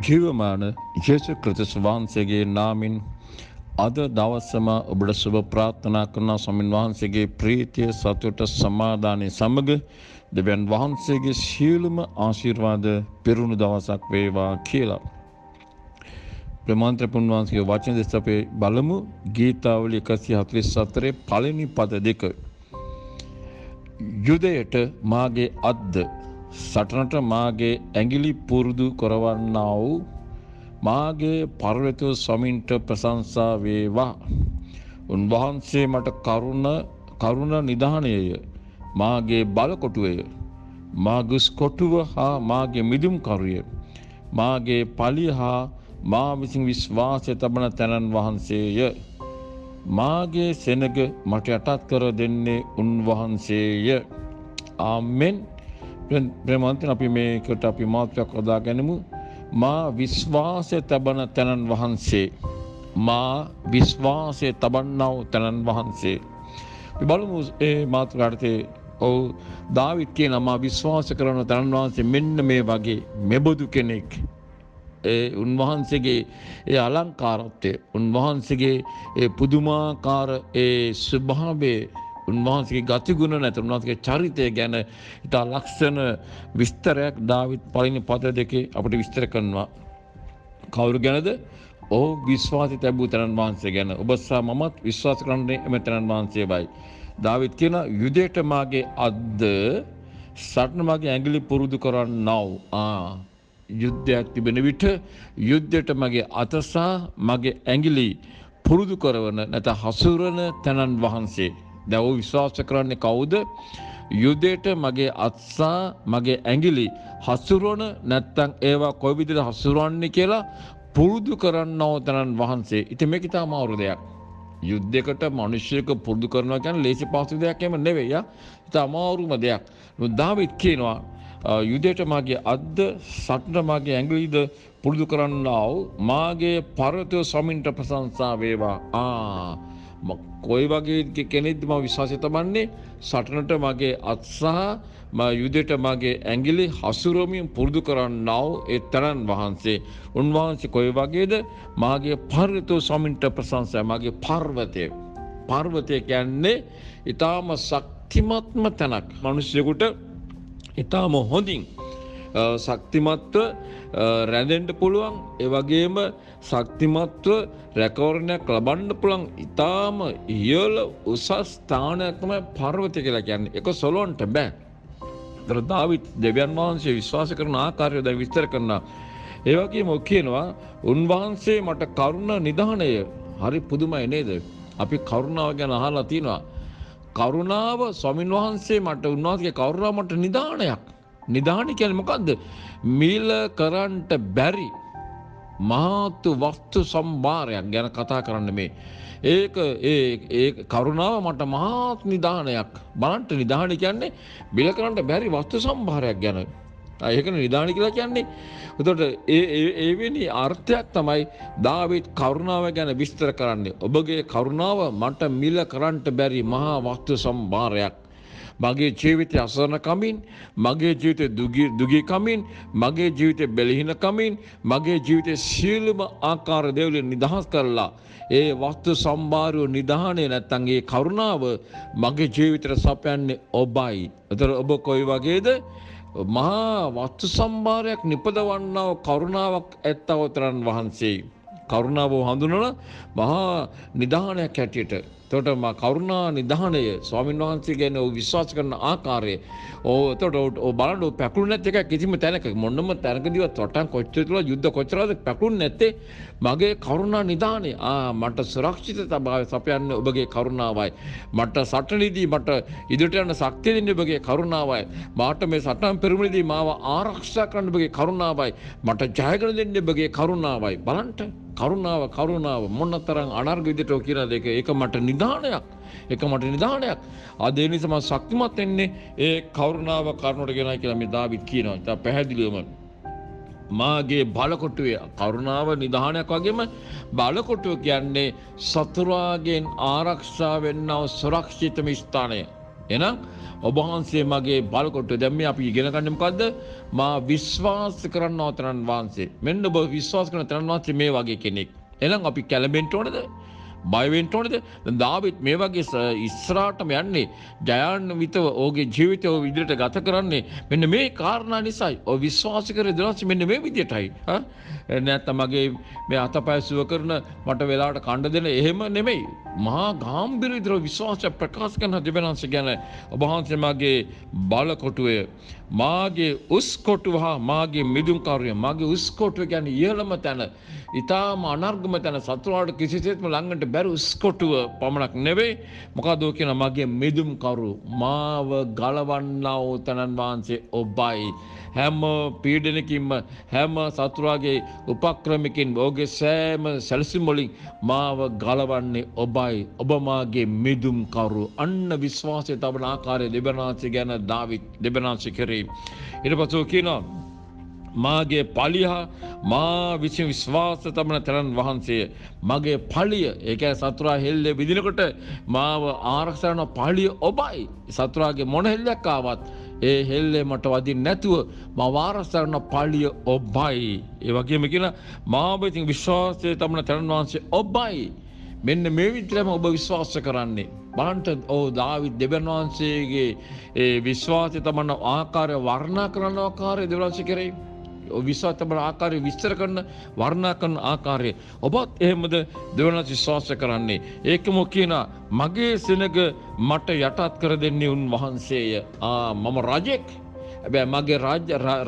ජීවමාන ජේසු ක්‍රතිස් වහන්සේගේ නාමින් අද දවස්සම ඔබට සුභ ප්‍රාර්ථනා කරන ස්වාමින් වහන්සේගේ ප්‍රීතිය සතුට සමාදානය සමග දෙවන් වහන්සේගේ සියලුම ආශිර්වාද පෙරුණු දවසක් වේවා කියලා. ප්‍රමාන්ත්‍ර පුන්වහන්සේගේ වචන දෙස අපේ බලමු ගීතාවලි 144 පළවෙනි පද දෙක. යුදයට මාගේ අද්ද සටනට මාගේ ඇඟිලි පුරුදු කරවන්නා වූ මාගේ පර්වතය ස්වමින්ට ප්‍රශංසා වේවා. උන්වහන්සේ මට කරුණ කරුණ නිධානයය මාගේ බලකොටුවය. මාගුස් කොටුව හා මාගේ මිදුම්කරුය. මාගේ පලිය හා මා විසින් විශ්වාසය තබන තැනන් වහන්සේය. මාගේ සෙනග මට යටත් කර දෙන්නේ උන්වහන්සේය. ආමෙන් ප්‍රමන්තන අපි මේකට අපි මාත්‍රයක් ඔදා ගැනමු මා විශ්වාසය තබන තැනන් වහන්සේ. මා විශ්වාසය තබන්නව තැනන් වහන්සේ. බලමු ඒ මාතෘකාටතේ ඔවු දාවිත් කිය නමා විශ්වාස කරන තැනන් වහන්සේ මෙන්න මේ වගේ මෙබොදු කෙනෙක්. ඒ උන්වහන්සේගේ ඒ අලංකාරත්වය උන්වහන්සේගේ ඒ පුදුමාකාර ඒ ස්වභාවේ උන්වහන්සේගේ ගතිගුණ නැත උන්වහන්සේගේ චරිතය ගැන ඉතා ලක්ෂණ විස්තරයක් දාවිත් පළවෙනි පද දෙකේ අපිට විස්තර කරනවා. කවුරු ගැනද? ඔහු විශ්වාසය තැබූ තැනන් වහන්සේ ගැන. ඔබ සහ මමත් විශ්වාස කරන්නේ එම තැනන් වහන්සේවයි. දාවිත් කියන යුදයට මාගේ අද්ද සටන මගේ ඇඟිලි පුරුදු කරන්නව. ආ යුද්ධයක් තිබෙන විට යුද්ධයට මගේ අතසා මගේ ඇඟිලි පුරුදු කරවන නැත හසුරන තැනන් වහන්සේ. දැව විශ්වාස කරන්නේ කවුද? යුද්ධයට මගේ අත්සා මගේ ඇඟිලි හසුරුවන නැත්තං ඒවා කොයිවිදිට හසුරුවන්නේ කියලා පුරුදු කරන්න ඕතනන් වහන්සේ. ඉති මේක ඉතා මාවරු දෙයක්. යුද්ධකට මනුෂ්‍යයක පුරුදු කරනවා ගැන ලේසි පසු දෙයක් එම නෙවෙය ඉතා අමාරුම දෙයක්. දාවිත් කියනවා යුදයට මගේ අද්ද සටට මගේ ඇඟලිද පුරුදු කරන්නාව මාගේ පරතය සමින්ට ප්‍රසංසා වේවා. ආ. කොයි වගේ කෙනෙක්ද ම විශ්වාසය තබන්නේ සටනට මගේ අත්සාහ යුදයට මගේ ඇගිලි හසුරමින් පුරුදු කරන්නාව ඒ තරන් වහන්සේ. උන්වහන්සේ කොයි වගේද මාගේ පර්වතෝ සමින්ට ප්‍රසංසය මගේ පර්වතය. පර්වතය කියන්නේ ඉතාම ශක්තිමත්ම තැනක් මනුෂ්‍යකුට ඉතාම හොඳින් ශක්තිමත්ව රැඳෙන්ට පුළුවන් ඒවගේම ශක්තිමත්ව රැකවරණයක් ලබන්න පුළන් ඉතාම ඉහල උසස් ස්ථානයක්ම පර්වතය කියලා කියන්නේ එක සොලොන්ට බෑ. දාවිත් දෙවියන් වහන්සේ විශ්වාස කරන ආකාරය දැ විස්තර කරන්න. ඒවගේ මොක් කියනවා උන්වහන්සේ මට කරුණ නිධානය හරි පුදුමයි නේද. අපි කරුණාව ගැන අහලා තියෙනවා. කරුණාව ස්වමින් වහන්සේ මට උන්වහන්ගේ කවුරා මට නිධානයක්. නිධානි කියල මොකක්ද මිල කරන්ට බැරි මහත්තු වස්තු සම්භාරයක් ගැන කතා කරන්න මේ. ඒක ඒ කරුණාව මට මහත් නිධානයක් බලන්ට නිධානි කියන්නේ බිල කරන්නට බැරි වස්තු සම්භාරයක් ගැන. ඒකන නිධානි කියලා කියන්නේ. එතොට ඒවෙනි අර්ථයක් තමයි දාවිත් කරුණාව ගැන විස්තර කරන්නේ. ඔබගේ කරුණාව මට මිල කරන්ට බැරි මහා වස්තු සම්භාරයක්. මගේ ජීවිතය අසරණකමින් මගේ ජීවිතය දුගිකමින් මගේ ජීවිතය බෙලිහිනකමින් මගේ ජීවිතය සියලුම ආකාර දෙවලින් නිදහස් කරලා ඒ වස්තු සම්භාරය නිධානය නැත්තන්ගේ කරුණාව මගේ ජීවිතර සපයන්නේ ඔබයි. එතර ඔබ කොයි වගේද මහා වස්තු සම්භාරයක් නිපදවන්නාව කරුණාවක් ඇත්තවතරන් වහන්සේ. කරුණාව හඳුනන මහා නිධානයක් හැටියට තොට කරුණා නිධානය ස්වාමීන් වහන්සේ ගැන විශ්වාස කරන ආකාරය ඕ තොට බලට පැකුු නැතික කිසිම තැනක මොන්නම තැනකදිව තොටන් කොච්ච තුළ යුද්ධ කොච්චරද පැකුුන් නැත්තේ මගේ කරුණා නිධානය මට සුරක්ෂිත තබාව සපයන්න ඔබගේ කරුණාවයි. මට සටනිදී මට ඉදිට යන්න ශක්තියදින්න ඔබගේ කරුණාවයි. මාට මේ සටන් පෙරමිදී මාව ආරක්ෂා කරන්න බගේ කරුණාවයි. මට ජයගන දෙන්න බගේ කරුණාවයි. බලන්ට කරුණාව කරුණාව මොන්න තරම් අනර්ග විදිට කියන දෙක ඒක මට නිධානයක්. එක මට නිධානයක්. අදේ නිසම ශක්තිමත් එන්නේ ඒ කවරුණාව කරුණට ගෙන කියලා මේ දාවිත් කියනවා. තා පැහැදිලිවම මාගේ බලකොටුවේ කරුණාව නිධානයක් වගේම බලකොටුව කියන්නේ සතුරාගෙන් ආරක්ෂා වෙන්නව සුරක්ෂිතම ස්ථානය එනම් ඔබහන්සේ මගේ බලකොට දැම්ම අපි ඉගෙන ගන්නමකක්ද මා විශ්වාස කරන්න අතරන් වහන්සේ. මෙන්න ඔබ විශ්වාස කරන තරන් වහන්සේ මේ වගේ කෙනෙක්. එනම් අපි කැලබෙන්ට ඕනද? බයවෙන්ට ඕනද? දාවිත් මේ වගේ ඉස්රාටම යන්නේ ජයන්න විතව ඕගේ ජීවිතය විදිට ගත කරන්නේ මෙන්න මේ කාරණා නිසයි. ඔ විශ්වාස කර දනස් මෙන්න මේ විදිටයි නැත්ත මගේ මේ අත පැසුව කරන මට වෙලාට කණ්ඩ දෙන එහෙම නෙමෙයි. මහා ගාම්බිරිදිර විශ්වාසය ප්‍රකාශ කරන දෙබනන්ස ගැන ඔබහන්සේමගේ බලකොටුවය මාගේ උස්කොටු හා මාගේ මිදුම්කාරය මගේ උස්කොටුව ගැන ඉහළම තැන ඉතාම අනර්ගම තැන සතුරාට කිසිසේත්ම ළඟට බැර උස්කොටුව පමණක් නෙවෙයි මොකදෝ කියන මගේ මිදුම්කරු මාව ගලවන්නාව තැනන් වහන්සේ ඔබයි. හැම පීඩනකින්ම හැම සතුරාගේ උපක්‍රමිකින් ඕගේ සෑම සැලසිමොලින් මාව ගලවන්නේ ඔබයි ඔබමාගේ මිදුම්කරු අන්න විශ්වාසය තබන ආකාරය දෙබනාසි ගැන දාවිත් දෙබනාසි කරේ. ඉට පසෝ කියනවා මාගේ පලිහා මා විසි විශ්වාස තමන තරන් වහන්සේ මගේ පලිය. ඒක සතුරා හෙල්ලේ විදිනකොට මාව ආරක්ෂරන පලිය ඔබයි. සතුරාගේ මොන හෙල්ලක්කාවත් ඒ හෙල්ලේ මට වදින් නැතුව මවාරස්සරන පලිය ඔබ්බයි ඒ වගේම කියලා මාබතින් විශ්වාසය තමන තරන් වහන්සේ ඔබ්බයි මෙන්න මේ විතරම ඔබ විශ්වාස කරන්නේ බලන්ට ඕ දාවිත් දෙබන් වහන්සේගේ විශ්වාසය තමන්න ආකාරය වර්ණා කරන්න ආකාරය දෙවරංශ කරේ විශ්වාතබන ආකාරය විස්තර කරන වර්ණා කරන ආකාරය. ඔබත් එහෙමද දෙවන විශ්වාස කරන්නේ. ඒකම කියන මගේ සෙනග මට යටත් කර දෙන්නේ උන් වහන්සේය. මම රජෙක් ඇබැ මගේ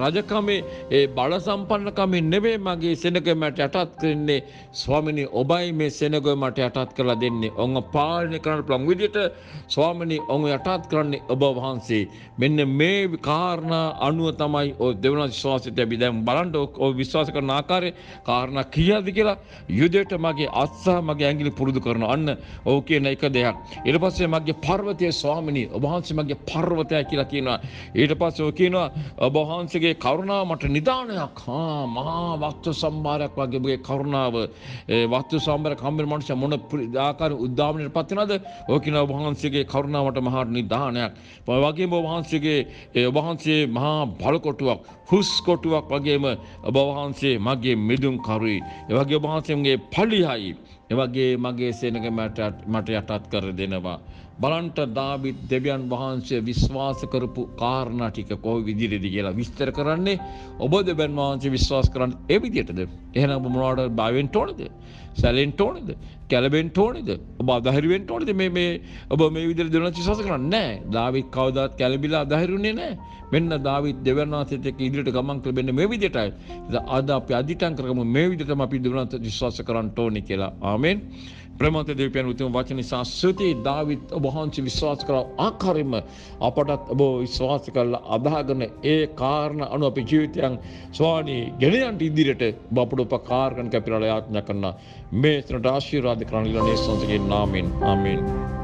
රජකමේ ඒ බල සම්පන්නකමින් නෙවේ මගේ සෙනගමට යටත් කරන්නේ. ස්වාමිනි ඔබයි මේ සෙනගො මට යටත් කරලා දෙන්නේ. ඔංග පාලනය කරන්න ප්ලං විදිට ස්වාමිනි ඔං යටත් කරන්නේ ඔබ වහන්සේ. මෙන්න මේ කාරණා අනුව තමයි ඔ දෙවන විශ්වාසිත ඇබි දැම් බලන්ට ඔ විශ්වාස කරන ආකාරය කාරණ කියද කියලා. යුදයට මගේ අත්සා මගේ ඇගිලි පුරුදු කරන අන්න ඕ කියන එක දෙයක්. ඉට පස්සේ මගේ පර්වතය ස්වාමිනි ඔබහන්සේ මගේ පර්වතය කියලා කියනවා. ඊට පස්ස ඕක කියනවා ඔබහන්සගේ කරුණාව මට නිධානයක් හා මහා වක්ත සම්භාරයක් වගේගේ කරුණාව. වත්තු සම්බර කම්බර මනුෂ මොන ආකාර උද්දාමනයට පත්වනද ඕකින ඔබහන්සේගේ කරුණාවට මහාට නිධානයක් වගේ ඔබහන්සේගේ ඔබහන්සේ මහා බලකොටුවක් හුස් කොටුවක් වගේම ඔබවහන්සේ මගේ මිදුම් කරුයි. එවගේ ඔබහන්සේගේ පලිහයි. එවගේ මගේ සේනක මට යටත් කර දෙනවා. බලන්ට දාවිත් දෙවියන් වහන්සේ විශ්වාස කරපු කාරණා ටික කොයි විදිහටද කියලා විස්තර කරන්නේ? ඔබ දෙවියන් වහන්සේ විශ්වාස කරන්නේ ඒ විදිහටද? එහෙනම් ඔබ මොනවද බය වෙන්න ඕනද? සැලෙන්න ඕනද? කැළඹෙන්න ඕනද? ඔබ අධෛර්ය වෙන්න ඕනද? මේ මේ ඔබ මේ විදිහට දෙවියන් විශ්වාස කරන්නේ නැහැ. දාවිත් කවදාත් කැළඹිලා අධෛර්යුනේ නැහැ. මෙන්න දාවිත් දෙවියන් වහන්සේත් එක්ක ඉදිරියට ගමන් කරලා මේ විදිහටයි. අද අපි අදිටන් කරගමු. මේ විදිහටම අපි දෙවියන් විශ්වාස කරන්න ඕනේ කියලා. ආමෙන්. ප්‍රමත දෙවියන් උතුම් වචන නිසා ස්තුති දාවිත් ඔබ වහන්සේ විශ්වාස කරා ආකාරයෙන්ම අපටත් ඔබ විශ්වාස කරලා අදාගෙන ඒ කාරණ අනුව අපේ ජීවිතයන් ස්වාමී ගෙන යන්න ඉදිරියට ඔබ අපට උපකාර කරන කැපිරල යාඥා කරන මේ සනට ආශිර්වාද කරන ඉලනේ සංසගේ නාමෙන් ආමෙන්.